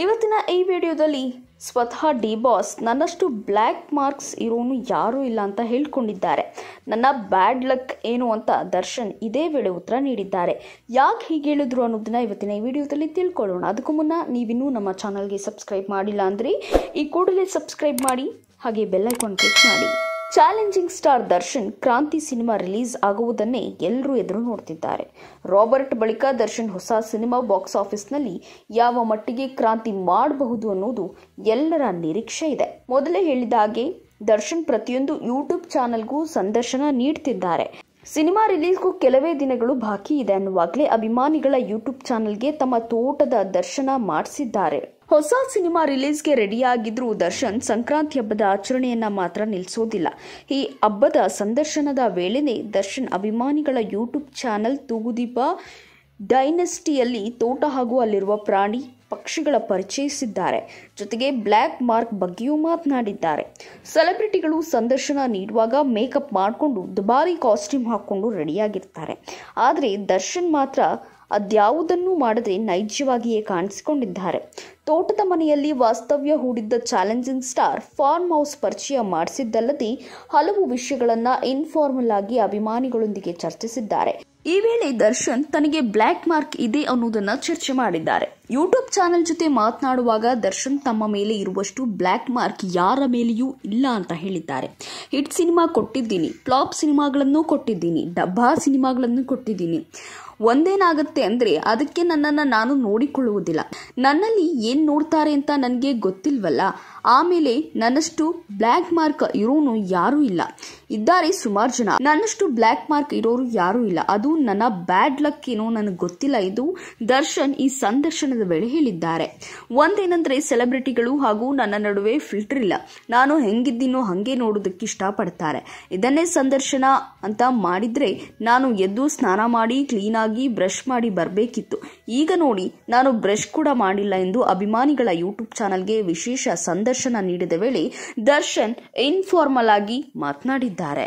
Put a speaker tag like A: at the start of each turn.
A: ಇವತ್ತಿನ ಈ ವಿಡಿಯೋದಲ್ಲಿ ಸ್ವತಃ ಡಿ ಬಾಸ್ ನನ್ನಷ್ಟು ಬ್ಲ್ಯಾಕ್ ಮಾರ್ಕ್ಸ್ ಇರೋನು ಯಾರೂ ಇಲ್ಲ ಅಂತ ಹೇಳ್ಕೊಂಡಿದ್ದಾರೆ. ನನ್ನ ಬ್ಯಾಡ್ ಲಕ್ ಏನು ಅಂತ ದರ್ಶನ್ ಇದೇ ವೇಳೆ ಉತ್ತರ ನೀಡಿದ್ದಾರೆ. ಯಾಕೆ ಹೀಗೆ ಹೇಳಿದ್ರು ಅನ್ನೋದನ್ನ ಇವತ್ತಿನ ಈ ವಿಡಿಯೋದಲ್ಲಿ ತಿಳ್ಕೊಳ್ಳೋಣ. ಅದಕ್ಕೂ ಮುನ್ನ ನೀವಿನ್ನೂ ನಮ್ಮ ಚಾನಲ್ಗೆ ಸಬ್ಸ್ಕ್ರೈಬ್ ಮಾಡಿಲ್ಲ ಅಂದರೆ ಈ ಕೂಡಲೇ ಸಬ್ಸ್ಕ್ರೈಬ್ ಮಾಡಿ, ಹಾಗೆ ಬೆಲ್ಲೈಕಾನ್ ಕ್ಲಿಕ್ ಮಾಡಿ. Challenging star Darshan Kranti cinema release ಆಗುವುದನ್ನೇ ಎಲ್ಲರೂ ಎದುರು ನೋಡ್ತಿದ್ದಾರೆ. ರಾಬರ್ಟ್ ಬಳಿಕ ದರ್ಶನ್ ಹೊಸ ಸಿನಿಮಾ ಬಾಕ್ಸ್ ಆಫೀಸ್ನಲ್ಲಿ ಯಾವ ಮಟ್ಟಿಗೆ ಕ್ರಾಂತಿ ಮಾಡಬಹುದು ಅನ್ನೋದು ಎಲ್ಲರ ನಿರೀಕ್ಷೆ ಇದೆ. ಮೊದಲೇ ಹೇಳಿದ ಹಾಗೆ ದರ್ಶನ್ ಪ್ರತಿಯೊಂದು ಯೂಟ್ಯೂಬ್ ಚಾನೆಲ್ಗೂ ಸಂದರ್ಶನ ನೀಡ್ತಿದ್ದಾರೆ. ಸಿನಿಮಾ ರಿಲೀಸ್ಗೂ ಕೆಲವೇ ದಿನಗಳು ಬಾಕಿ ಇದೆ ಅನ್ನುವಾಗಲೇ ಅಭಿಮಾನಿಗಳ ಯೂಟ್ಯೂಬ್ ಚಾನೆಲ್ಗೆ ತಮ್ಮ ತೋಟದ ದರ್ಶನ ಮಾಡಿಸಿದ್ದಾರೆ. ಹೊಸ ಸಿನಿಮಾ ರಿಲೀಸ್ಗೆ ರೆಡಿಯಾಗಿದ್ರೂ ದರ್ಶನ್ ಸಂಕ್ರಾಂತಿ ಹಬ್ಬದ ಆಚರಣೆಯನ್ನ ಮಾತ್ರ ನಿಲ್ಲಿಸೋದಿಲ್ಲ ಈ ಹಬ್ಬದ ಸಂದರ್ಶನದ ವೇಳೆನೇ ದರ್ಶನ್ ಅಭಿಮಾನಿಗಳ ಯೂಟ್ಯೂಬ್ ಚಾನೆಲ್ ತೂಗುದೀಪ ಡೈನೆಸ್ಟಿಯಲ್ಲಿ ತೋಟ ಹಾಗೂ ಅಲ್ಲಿರುವ ಪ್ರಾಣಿ ಪಕ್ಷಿಗಳ ಪರಿಚಯಿಸಿದ್ದಾರೆ. ಜೊತೆಗೆ ಬ್ಲ್ಯಾಕ್ ಮಾರ್ಕ್ ಬಗ್ಗೆಯೂ ಮಾತನಾಡಿದ್ದಾರೆ. ಸೆಲೆಬ್ರಿಟಿಗಳು ಸಂದರ್ಶನ ನೀಡುವಾಗ ಮೇಕಪ್ ಮಾಡಿಕೊಂಡು ದುಬಾರಿ ಕಾಸ್ಟ್ಯೂಮ್ ಹಾಕ್ಕೊಂಡು ರೆಡಿಯಾಗಿರ್ತಾರೆ. ಆದರೆ ದರ್ಶನ್ ಮಾತ್ರ ಅದ್ಯಾವುದನ್ನೂ ಮಾಡದೆ ನೈಜವಾಗಿಯೇ ಕಾಣಿಸಿಕೊಂಡಿದ್ದಾರೆ. ತೋಟದ ಮನೆಯಲ್ಲಿ ವಾಸ್ತವ್ಯ ಹೂಡಿದ್ದ ಚಾಲೆಂಜಿಂಗ್ ಸ್ಟಾರ್ ಫಾರ್ಮ್ ಹೌಸ್ ಪರಿಚಯ ಮಾಡಿಸಿದ್ದಲ್ಲದೆ ಹಲವು ವಿಷಯಗಳನ್ನು ಇನ್ಫಾರ್ಮಲ್ ಆಗಿ ಅಭಿಮಾನಿಗಳೊಂದಿಗೆ ಚರ್ಚಿಸಿದ್ದಾರೆ. ಈ ವೇಳೆ ದರ್ಶನ್ ತನಗೆ ಬ್ಲ್ಯಾಕ್ ಮಾರ್ಕ್ ಇದೆ ಅನ್ನೋದನ್ನ ಚರ್ಚೆ ಮಾಡಿದ್ದಾರೆ. ಯೂಟ್ಯೂಬ್ ಚಾನೆಲ್ ಜೊತೆ ಮಾತನಾಡುವಾಗ ದರ್ಶನ್ ತಮ್ಮ ಮೇಲೆ ಇರುವಷ್ಟು ಬ್ಲ್ಯಾಕ್ ಮಾರ್ಕ್ ಯಾರ ಮೇಲೆಯೂ ಇಲ್ಲ ಅಂತ ಹೇಳಿದ್ದಾರೆ. ಹಿಟ್ ಸಿನಿಮಾ ಕೊಟ್ಟಿದ್ದೀನಿ, ಫ್ಲಾಪ್ ಸಿನಿಮಾಗಳನ್ನು ಕೊಟ್ಟಿದ್ದೀನಿ, ಡಬ್ಬಾ ಸಿನಿಮಾಗಳನ್ನು ಕೊಟ್ಟಿದ್ದೀನಿ. ಒಂದೇನಾಗುತ್ತೆ ಅಂದರೆ ಅದಕ್ಕೆ ನನ್ನನ್ನು ನಾನು ನೋಡಿಕೊಳ್ಳುವುದಿಲ್ಲ. ನನ್ನಲ್ಲಿ ಏನು ನೋಡ್ತಾರೆ ಅಂತ ನನಗೆ ಗೊತ್ತಿಲ್ವಲ್ಲ? ಆಮೇಲೆ ನನ್ನಷ್ಟು ಬ್ಲ್ಯಾಕ್ ಮಾರ್ಕ್ ಇರೋನು ಯಾರೂ ಇಲ್ಲ. ಇದ್ದಾರೆ ಸುಮಾರು ಜನ. ನನ್ನಷ್ಟು ಬ್ಲ್ಯಾಕ್ ಮಾರ್ಕ್ ಇರೋರು ಯಾರೂ ಇಲ್ಲ. ಅದು ನನ್ನ ಬ್ಯಾಡ್ ಲಕ್ ಏನೋ ನನಗೆ ಗೊತ್ತಿಲ್ಲ ಇದು ದರ್ಶನ್ ಈ ಸಂದರ್ಶನದ ವೇಳೆ ಹೇಳಿದ್ದಾರೆ. ಒಂದೇನಂದ್ರೆ, ಸೆಲೆಬ್ರಿಟಿಗಳು ಹಾಗೂ ನನ್ನ ನಡುವೆ ಫಿಲ್ಟರ್ ಇಲ್ಲ. ನಾನು ಹೆಂಗಿದ್ದೀನೋ ಹಂಗೆ ನೋಡೋದಕ್ಕೆ ಇಷ್ಟಪಡ್ತಾರೆ. ಇದನ್ನೇ ಸಂದರ್ಶನ ಅಂತ ಮಾಡಿದ್ರೆ ನಾನು ಎದ್ದು ಸ್ನಾನ ಮಾಡಿ ಕ್ಲೀನಾಗಿ ಬ್ರಷ್ ಮಾಡಿ ಬರಬೇಕಿತ್ತು. ಈಗ ನೋಡಿ, ನಾನು ಬ್ರಷ್ ಕೂಡ ಮಾಡಿಲ್ಲ ಎಂದು ಅಭಿಮಾನಿಗಳ ಯೂಟ್ಯೂಬ್ ಚಾನಲ್ಗೆ ವಿಶೇಷ ಸಂದರ್ಶನ ನೀಡಿದ ವೇಳೆ ದರ್ಶನ್ ಇನ್ಫಾರ್ಮಲ್ ಆಗಿ ಮಾತನಾಡಿದ್ದಾರೆ. ಹೇಳಿದ್ದಾರೆ